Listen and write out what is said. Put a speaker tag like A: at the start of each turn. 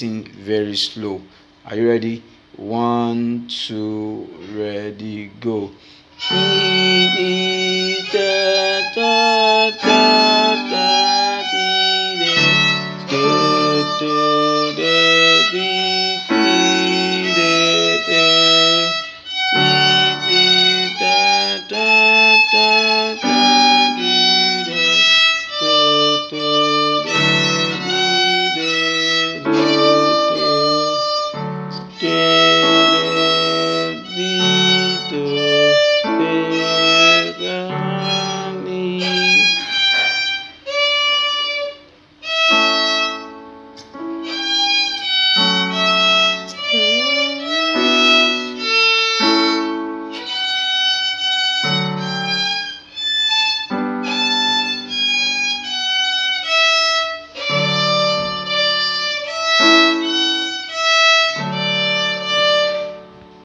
A: everything very slow. Are you ready? One, two, ready, go. day.